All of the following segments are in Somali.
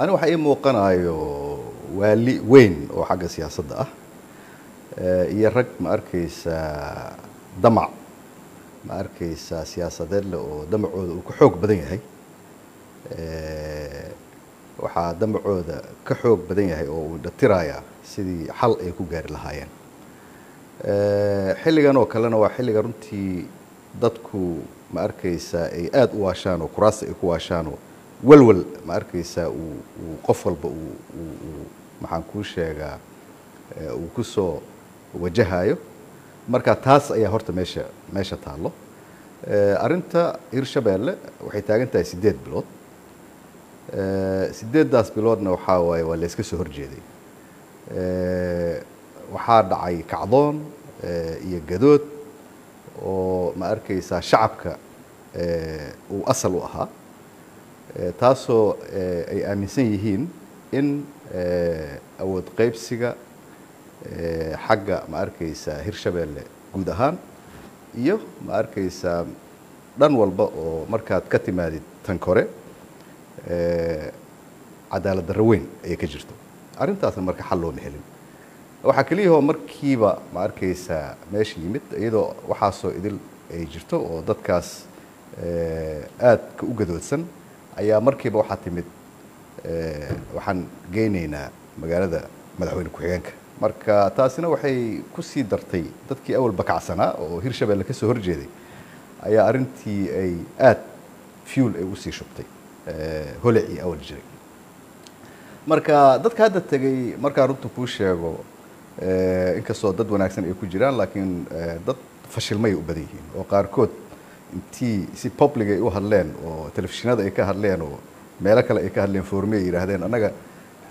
ani waxaa ii muuqanayo waali weyn oo xagga siyaasadda ah iyo rag ma arkaysa damac ma arkaysa siyaasadeed leh oo damacooda uu ka xoog badan yahay. Waxaa damacooda ka xoog badan yahay oo uu dhatirayaa sidii xal ay ku gaari lahaayeen. Xilligan oo kalena waa xilliga runtii dadku ma arkaysa ay aada u waashaan oo kuraasta ay ku waashaan oo walwal ma arkaysa uu qof walba maxaan kuu sheegaa uu ku soo wajahayo marka taas ayaa horta meesha meesha taallo. Arrinta hirshabeelle waxay taagan tahay siddeed bilood. Siddeeddaas biloodna waxaa waaye waa layska soo horjeeday. Waxaa dhacay kacdoon iyo gadood oo ma arkaysaa shacabka uu asal u ahaa taasoo ay aaminsan yihiin in awood qaybsiga xagga ma arkaysaa hirshabeelle guud ahaan iyo ma arkaysaa dhan walba oo markaad ka timaadid tan kore cadaalad darro weyn ayay ka jirto. Arrintaasna marka xal looma helin. Waxaa keliyahoo markiiba ma arkaysaa meesha yimid iyadoo waxaasoo idil ay jirto oo dadkaas aadka u gadoodsan ayaa markiiba waxaa timid waxaan geynaynaa magaalada madaxweyne ku-xigeenka. Marka taasina waxay ku sii dartay dadkii awal bakacsanaa oo hirshabeelle ka soo horjeeday ayaa arrintii ay aad fuel ay u sii shubtay holecii awal jiray. Marka dadka hadda tegey markaan runta kuu sheego inkastoo dad wanaagsan ay ku jiraan laakiin dad fashilmay u badan yihiin oo qaarkood intii si public ay u hadleen oo telefishinada ay ka hadleen oo meelo kale ay ka hadleen foormi ay yidhaahdeen annaga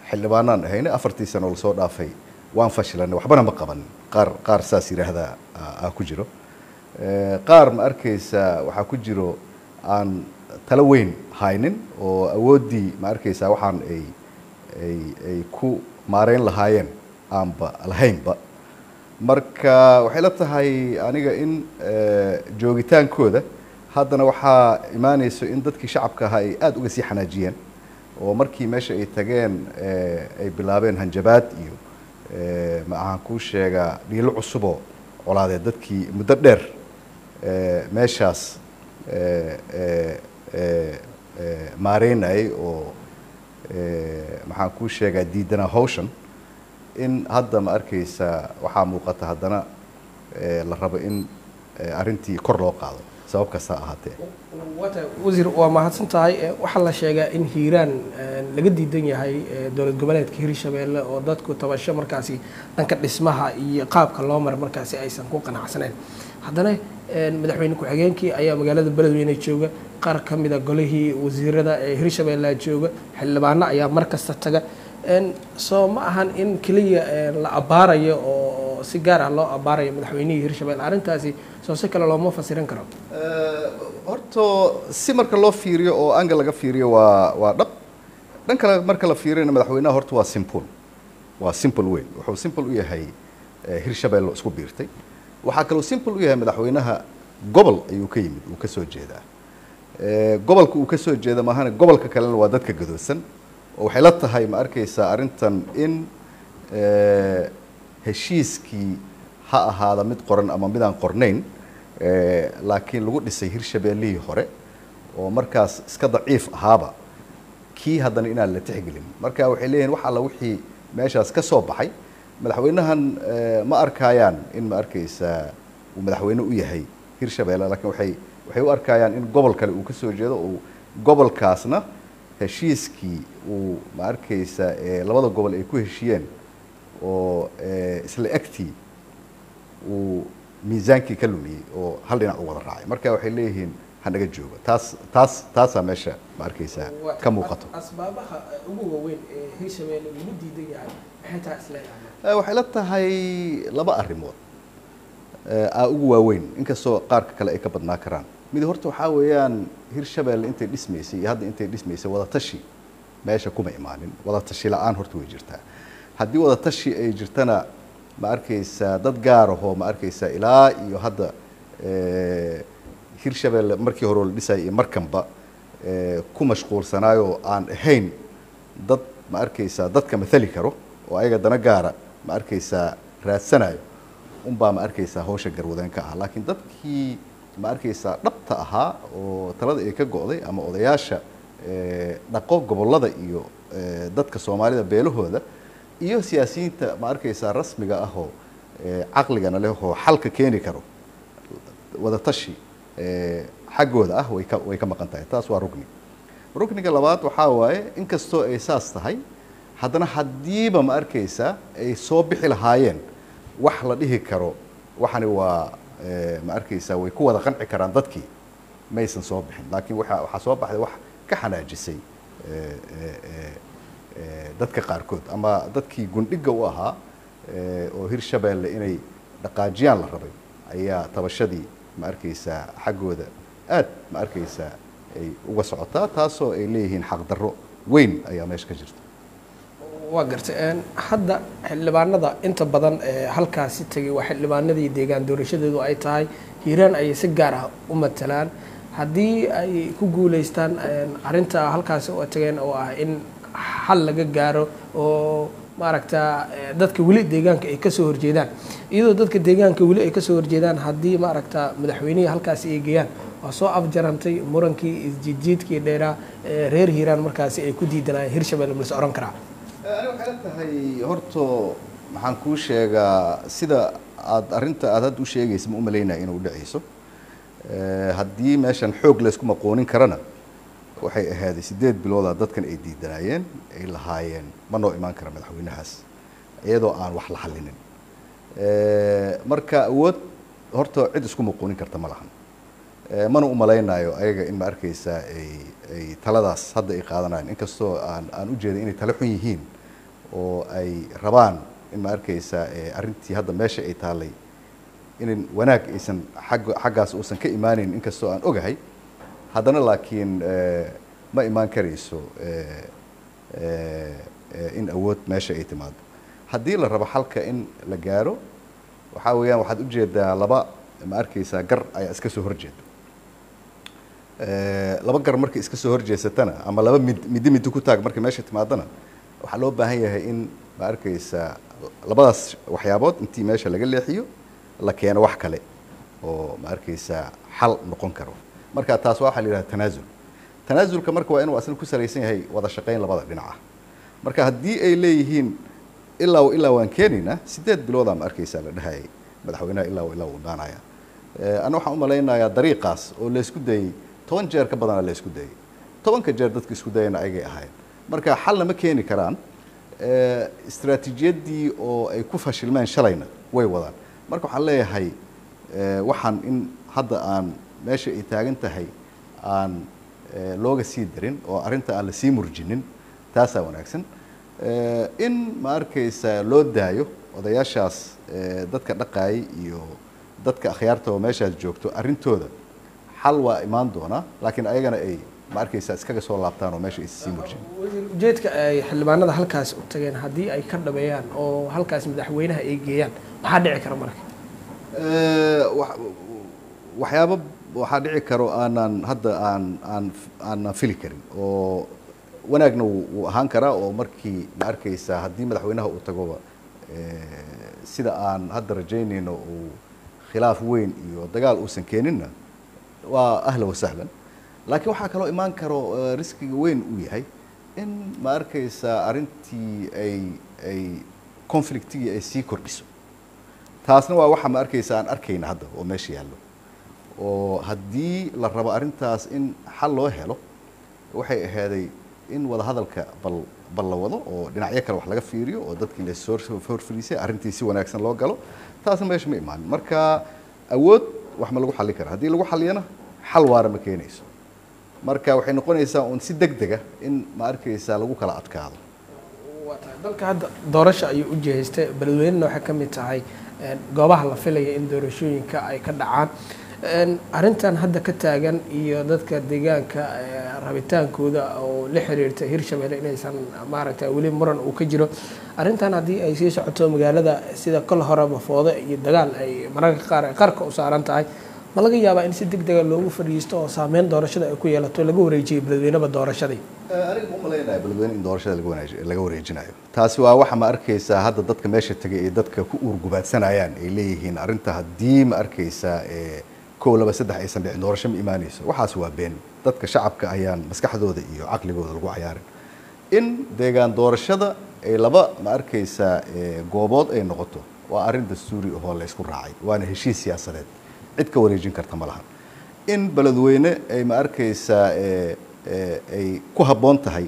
xildhibaanaan ahayne afartii sano la soo dhaafay waan fashilanay waxbana ma qaban. Qaar qaar saas yidhaahdaa aa ku jiro. Qaar ma arkaysa waxaa ku jiro aan talo weyn haynin oo awooddii ma arkaysaa waxaan ay ay ay ku maareyn lahaayeen aanba lahaynba marka waxay la tahay aniga in joogitaankooda haddana waxaa imaanayso in dadkii shacabka ahaa ay aada uga sii xanaajiyeen oo markii meesha ay tageen ay bilaabeen hanjabaad iyo ma ahaan kuu sheegaa dhiilo cusuboo colaadeed dadkii muddo dheer meeshaas maareynayay oo maxaan kuu sheegaa diidanaa hawshan in hadda ma arkaysa waxaa muuqata haddana la rabo in arrintii kor loo qaado sabab kasta ahaatee. Wasiir waa mahadsan tahay waxaa la sheegaa in hiiraan laga diidan yahay dowlad goboleedka hirshabeelle oo dadku tabasho markaasi dhanka dhismaha iyo qaabka loo mara markaasi aysan ku qanacsaneyn. Haddana madaxweyne ku-xigeenkii ayaa magaalada beledweyne jooga qaar ka mida golihii wasiirada ee hirshabeelle jooga xildhibaano ayaa mar kasta taga soo ma ahan in keliya la abbaarayo oo si gaar ah loo abbaarayo madaxweynihii hirshabelle arrintaasi soo si kale looma fasirin karo. Horto si marka loo fiiriyo oo anga laga fiiriyo waa waa dhab. Dhan kale marka la fiiriyana madaxweynaha horta waa simple. Waa simple weyn wuxuu simple u yahay hirshabelle isku biirtay. Waxaa kaloo simple u yahay madaxweynaha gobol ayuu ka yimid uu ka soo jeedaa. Gobolka uu ka soo jeeda maahane gobolka kalena waa dadka gadoodsan oo waxay la tahay ma arkaysaa arrintan in heshiiskii ha ahaada mid qoran ama midaan qornayn laakiin lagu dhisay hirshabeellihii hore oo markaas iska daciif ahaaba. Kii haddana inaan la tixgelin. Marka waxay leeyihiin wax alla wixii meeshaas ka soo baxay madaxweynahan ma arkayaan in ma arkaysaa uu madaxweyne u yahay hirshabeelle laakiin waxay waxay u arkayaan in gobol kale uu ka soo jeedo uu gobolkaasna heshiiskii uu ma arkaysa labada gobol ay ku heshiyeen oo isla egtii uu miisaankii ka lumiyey oo hal dhinac u wada raacay. Marka waxay leeyihiin hanaga joogo. Taas taas taasaa meesha ma arkaysaa ka muuqato. Asbaabaha ugu waaweyn ee hirshabeelle lagu diidan yahay maxay tahay is leeyahay waxay la tahay laba arrimood aa ugu waaweyn. Inkastoo qaarka kale ay ka badnaa karaan mid horta waxaa weeyaan hirshabeelle intay dhismaysay iyo hadda intay dhismaysay wadatashi meesha kuma imaanin. Wadatashi la'aan horta way jirtaa. Haddii wadatashi ay jirtana ma arkaysaa dad gaarahoo ma arkaysaa ilaa iyo hadda hirshabeelle markii hore la dhisaya iyo markanba ku mashquulsanaayoo aan ahayn dad ma arkaysaa dadka mathali karo oo ayaga dana gaara ma arkaysaa raadsanayo unbaa ma arkaysaa hawsha garwadeen ah laakiin dadkii ma arkaysaa dhabta ahaa oo talada ay ka go'day ama odayaasha dhaqo gobollada iyo dadka soomaalida beelahooda iyo siyaasiyiinta ma arkaysaa rasmiga ahoo caqligana leh oo xalka keeni karo wadatashi xaggooda ah way ka way ka maqan tahay taas waa rugni. Rukniga labaad waxaa waaye inkastoo ay saas tahay haddana haddiiba ma arkaysaa ay soo bixi lahaayeen wax la dhihi karo. Waxani waa ma arkaysaa way ku wada qanci karaan dadkii. Maysan soo bixin laakiin waxaa soo baxday wax ka xanaajisay dadka qaarkood. Ama dadkii gundhiga u ahaa oo hirshabeelle inay dhaqaajiyaan la rabay ayaa tabashadii ma arkaysaa xaggooda aad ma arkaysaa ay uga socotaa taasoo ay leeyihiin xaqdarro weyn ayaa meesha ka jirta waa gartay hadda xildhibaanada inta badan halkaasi tegay waa xildhibaanadii deegaan doorashadeedu ay tahay. Hiiraan ayay si gaar ah u matalaan. Haddii ay ku guuleystaan arinta halkaasi oo tageen oo ah in xal laga gaaro oo maaragta dadka weli deegaanka ay ka soo horjeedaan. Iyadoo dadka deegaanka weli ay ka soo horjeedaan haddii maaragta madaxweynihii halkaasi ay geeyaan waa soo afjarantay murankii isjiidjiidkii dheeraa reer hiiraan markaasi ay ku diidanayeen hirshabelle malse oran karaa ani waxay tahay horto maxaan kuu sheegaa sida aad arrinta aad hadda u sheegaysa ma u malaynaya inuu dhacayso haddii meeshan xoog laysku maqoonin karana waxay ahaaday siddeed biloodaa dadkan ay diidanaayeen ay lahaayeen ma noo imaan kara madaxweynahaas iyadoo aan wax la hallinin marka awood horta cid isku maqoonin karta ma lahan. Mana u malaynayo ayaga in ma arkaysaa ay ay taladaas hadda ay qaadanayaan. Inkastoo aan aan u jeeday inay tale xun yihiin oo ay rabaan ma arkaysaa arrintii hadda meesha ay taallay in wanaag aysan agg xaggaas uusan ka imaaneyn inkastoo aan ogahay. Haddana laakiin ma imaan karayso in awood meesha ay timaado. Haddii la rabo xalka in la gaaro waxaa weeyaan waxaad u jeedaa laba ma arkaysaa gar ayaa iska soo horjeeda. Laba gar markay iska soo horjeesatana ama laba mid middi middi ku taag markay meesha timaadana waxaa loo baahan yahay in ma arkaysaa labadaas waxyaabood intii meesha laga leexiyo la keeno wax kale oo ma arkaysaa xal noqon karo. Marka taas waxaa la yidhaha tanaasul tanaasulka marka waa inuu asna ku salaysan yahay wada shaqayn labada dhinac ah. Marka haddii ay leeyihiin ilaa ilaa waan keenaynaa siddeed biloodaa ma arkaysaa la dhahayay madaxweynaha ilaa ilaa uu imaanaya ana waxaan u malaynayaa dariiqaas oo laysku dayey toban jeer ka badanaa laysku dayey tobanka jeer dadka isku dayana ayagay ahayn marka xalna ma keeni karaan istraatiijiyaddii oo ay ku fashilmeen shalayna way wadaan. Marka waxaan leeyahay waxaan in hadda aan meesha ay taagan tahay aan looga sii darin oo arrinta aan la sii murjinin taasaa wanaagsan. In ma arkaysaa loo daayo odayaashaas dadka dhaqaayay iyo dadka akhyaarta oo meeshaas joogto arrintooda xal waa imaan doonaa laakiin ayagana ay ma arkaysaa iskaga soo laabtaan oo meesha aysa sii murjin. Ujeedka ay xildhibaanada halkaas u tageen haddii ay ka dhabeeyaan oo halkaas madaxweynaha ay geeyaan maxaa dhici kara marka? Waxyaabo waxaa dhici karo aanan hadda aan aan aanan fili karin oo wanaagna wuu ahaan karaa oo markii ma arkaysaa haddii madaxweynaha uu tagoba sida aan hadda rajaynayno uu khilaaf weyn iyo dagaal uusan keeninna waa ahla wasahlan laakiin waxaa kaloo imaan karo riskiga weyn uu yahay in ma arkaysaa arrintii ay ay conflictigii ay sii kordhiso. Taasna waa waxa ma arkaysa aan arkayna hadda oo meesha yaallo. Oo haddii la rabo arrintaas in xal loo helo waxay ahaaday in wada hadalka bal bal la wado oo dhinacyo kale wax laga fiiriyo oo dadkii la soo horfariisay arrintii si wanaagsan loo galo taasna meesha ma imaanin marka awood wax ma lagu xallin kara. Haddii lagu xalliyana xal waara ma keenayso marka waxay noqonaysaa uun si deg dega in ma arkaysaa lagu kala adkaado. Dalka hadda doorasha ayuu u jihaystay beledweynena waxay ka mid tahay goobaha la filaya in doorashooyinka ay ka dhacaan. Arrintan hadda ka taagan iyo dadka deegaanka rabitaankooda oo la xiriirta hirshabelle inaysan maaragta weli muran uu ka jiro. Arrintan haddii ay sii socoto magaalada sida kol horeba foode iyo dagaal ay mararka qaar qarka u saaran tahay ma laga yaabaa in si deg dega loogu fadhiisto oo saameyn doorashada ay ku yeelato laga wareejiyay beledweyneba doorashadii? Aniga ma malaynayo beledweyne in doorashada laga wareejinayo. Taasi waa waxa ma arkaysaa hadda dadka meesha tegay ee dadka ku uurgubaadsanayaan ay leeyihiin arrinta haddii ma arkaysaa kow laba saddex aysan dhicin doorasho ma imaanayso. Waxaas waa been. Dadka shacabka ayaan maskaxdooda iyo caqligooda lagu cayaarin. In deegaan doorashada ay laba ma arkaysaa goobood ay noqoto waa arrin dastuuri ahoo la isku raacay waana heshiis siyaasadeed cid ka wareejin karta ma lahan in beledweyne ay ma arkaysaa ee ee ay ku habboon tahay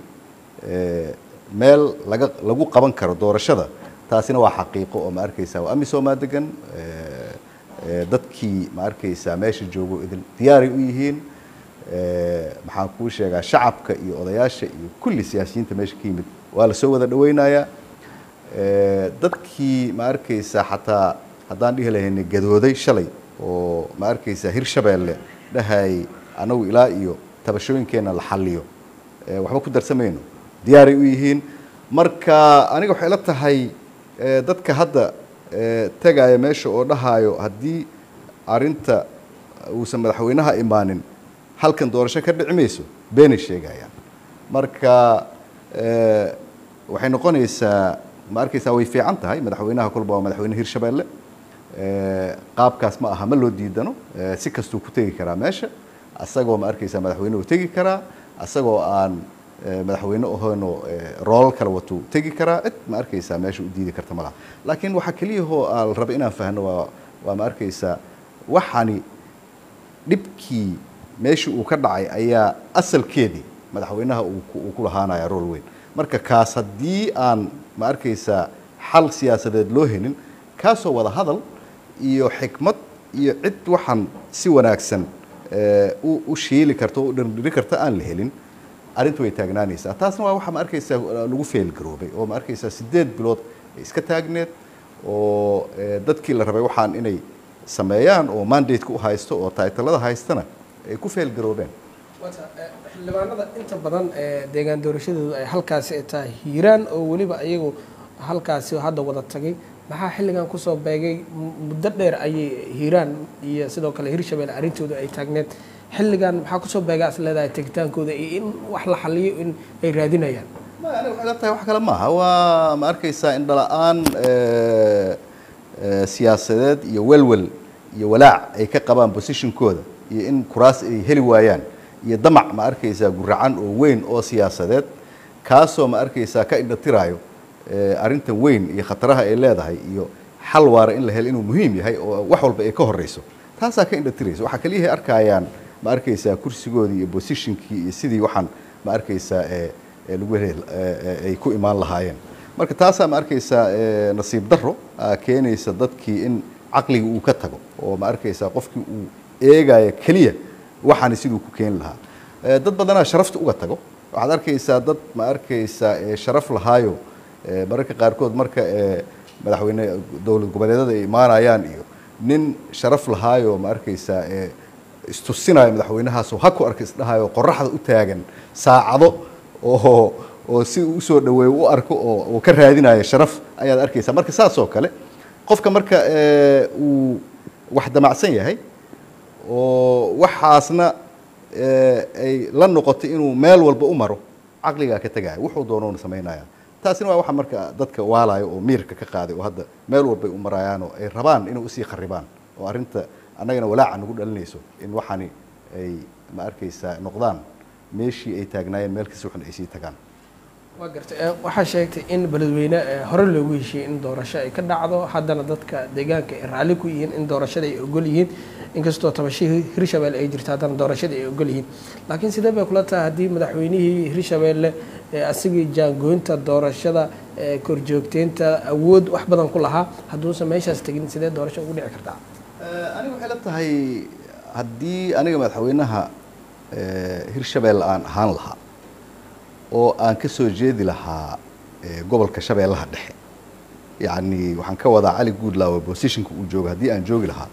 ee meel laga lagu qaban karo doorashada taasina waa xaqiiqo oo ma arkaysaa waa amisomaa degan dadkii ma arkaysaa meesha joogo idin diyaaray u yihiin maxaan kuu sheegaa shacabka iyo odayaasha iyo kulli siyaasiyiinta meesha ka yimid waa la wada dhaweynayaa. Dadkii ma arkaysaa xataa haddaan dhihi lahaynay gadooday shalay oo ma arkaysaa hirshabeelle dhahayay anagu ilaa iyo tabashooyinkeenna la xalliyo. Ee waxba ku darsamayno. Diyaaray u yihiin. Marka aniga waxay la tahay dadka hadda tegaya meesha oo dhahaayo haddii arrinta uusan madaxweynaha imaanin halkan doorasho ka dhici mayso beenay sheegayaan. Marka waxay noqonaysaa ma arkaysaa way fiican tahay madaxweynaha kolba waa madaxweyne hirshabeelle ee qaabkaas ma aha ma loo diidano ee si kastuu ku tegi karaa meesha asagoo ma arkaysaa madaxweyne tegi karaa asagoo aan ee madaxweyne ahoono roolal kala watuu tegi karaa cid ma arkaysaa meesha u diidi karta malaha laakiin waxaa keliyahoo aan raba inaan fahno waa waa ma arkaysaa waxani dhibkii meeshii uu ka dhacay ayaa asalkeedii madaxweynaha uu ku lahaanaya rool weyn. Marka kaas haddii aan ma arkaysaa xal siyaasadeed loo helin kaasoo wada hadal iyo xikmad iyo cid waxaan si wanaagsan ee, u shiili karta oo u dhirdhiri karta aan la helin arrintu way taagnaanaysaa. Taasna waa waxa ma arkaysaa lagu feelgaroobay oo ma arkaysaa sideed bilood ay iska taagneed oo ee, dadkii la rabay waxaan inay sameeyaan oo mandate-ka u haysto oo taytalada haystana ay ku feelgaroobeen xildhibaanada inta badan ee deegaan doorashadoodu ay halkaasi ay tahay hiiraan oo weliba iyagu halkaasi hadda wada tagay maxaa xilligan ku soo beegay? Muddo dheer ayay hiiraan iyo sidoo kale hirshabelle arrintooda ay taagneed. Xilligan maxaa ku soo beegaa is leedahay tegitaankooda iyo in wax la xaliyo in ay raadinayaan. Tahay wax kale maaha. Waa ma arkaysaa in dhala-aan ee, ee, siyaasadeed iyo welwel iyo walaac ay ka qabaan positionkooda iyo in kuraas ay heli waayaan iyo damac ma arkaysaa guracan oo weyn oo siyaasadeed kaasoo ma arkaysaa ka indhatiraayo ee, arrinta weyn iyo khataraha ay leedahay iyo xal waara in la helo inuu muhiim yahay oo wax walba ay ka horeyso. Taasaa ka indhatiraysa. Waxaa kaliyahay arkayaan ma arkaysaa kursigoodii iyo positionkii iyo sidii waxaan ma arkaysaa lagu hel ay ku imaan lahaayeen. Marka taasaa ma arkaysaa nasiib darro aa keenaysa dadkii in caqliga uu ka tago oo ma arkaysaa qofkii uu eegaya keliya waxaani siduu ku keeni lahaa. Dad badanaa sharafta uga tago. Waxaad arkaysaa dad ma arkaysaa sharaf lahaayo mararka qaarkood marka ee, madaxweyne dowlad goboleedyada ay imaanayaan iyo nin sharaf lahaayo ma arkaysaa ee istusinayo madaxweynahaasoo ha ku arka isdhahayo qoraxda u taagan saacado oo oo si uu u soo dhaweeyo u arko oo oo ka raadinayo sharaf ayaad arkaysaa. Marka saas oo kale qofka marka uu wax damacsan yahay oo waxaasna ay la noqoto inuu meel walba u maro caqligaa ka tegaya wuxuu doonoona samaynaya taasina waa waxa marka dadka waalayo oo miirka ka qaaday oo hadda meel walbay u marayaan oo ay rabaan inay u sii kharibaan oo arrinta annagana walaaca nagu dhalinayso in waxani ay ma arkaysaa noqdaan meeshii ay taagnaayeen meel kasi waxan ay sii tagaan waa gartay ee, waxaa sheegtay in beledweyne ee, hore loogu heshiiyey in doorasho ay ka dhacdo. Haddana dadka deegaanka ay raalli ku yihiin in doorashada ay ogol yihiin. Inkastoo tabashihii hirshabelle ay jirto haddana doorashada ay ogol yihiin. Laakiin sidee bay kula tahay haddii madaxweynihii hirshabelle ee asigii jaangoynta doorashada korjoogteynta awood wax badan ku lahaa? Hadduusan meeshaas tegin sidee doorasho ugu dhici kartaa? Aniga waxay la tahay haddii aniga madaxweynaha ee, hirshabelle aan ahaan lahaa oo aan ka soo jeedi lahaa gobolka shabeellaha dhexe. Yacni waxaan ka wadaa cali guudlaawe positionka uu joogo haddii aan joogi lahaa.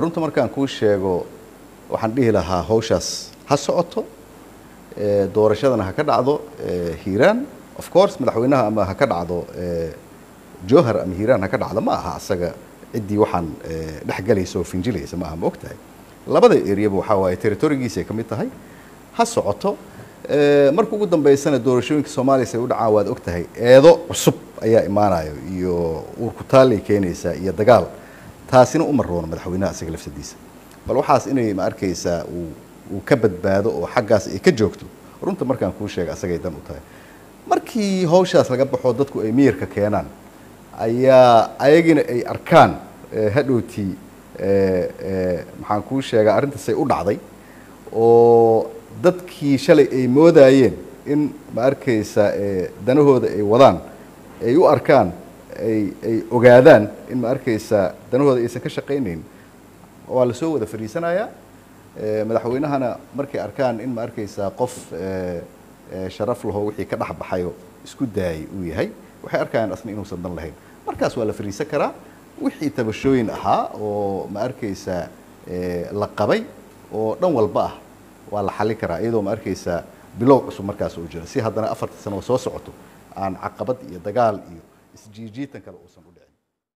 Runta markaan kuu sheego waxaan dhihi lahaa hawshaas ha socoto doorashadana ha ka dhacdo hiiraan. Of course madaxweynaha ama ha ka dhacdo ee, jowhar ama hiiraan ha ka dhacdo ma aha asaga ciddii waxaan dhexgelaysa oo finjilaysa maaha ma og labada eryaba waxaa waaye territorigiisay ka mid tahay ha socoto marka ugu dambeysana doorashooyinka soomaaliya say u dhacaan waad og tahay eedo cusub ayaa imaanayo iyo uurkutaallay keenaysaa iyo dagaal. Taasina uma roono madaxweynaha isaga lafsadiisa. Bal waxaas inay ma arkaysaa uu ka badbaado oo xaggaas ay ka joogto. Runta markaan kuu sheega asagay dan u tahay. Markii hawshaas laga baxo dadku ay miyirka keenaan ayaa ayagina ay arkaan hadhowtii maxaan kuu sheegaa arrintaasay u dhacday oo dadkii shalay ay moodayeen in ma arkaysa danahooda ay wadaan ay u arkaan ay ay ogaadaan in ma arkaysa danahooda aysan ka shaqaynayn. Waa la soo wada fadhiisanayaa madaxweynahana markay arkaan in ma arkaysaa qof sharaf laho wixii ka dhex baxayo isku daayay uu yahay waxay arkayaan asna inuusan dan lahayn. Markaas waa la fadhiisan karaa. Wixii tabashooyin ahaa oo ma arkaysaa la qabay oo dhan walba ah waa la xallin karaa iyadoo ma arkaysaa bilow cusub markaas uu jiro. Si haddana afarta sano oo soo socoto aan caqabad iyo dagaal iyo isjiijiitan kale uusan